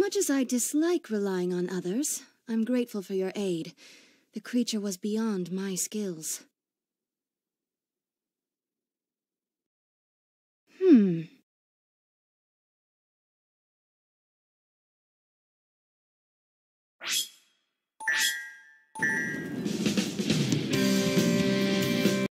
much as I dislike relying on others, I'm grateful for your aid. The creature was beyond my skills.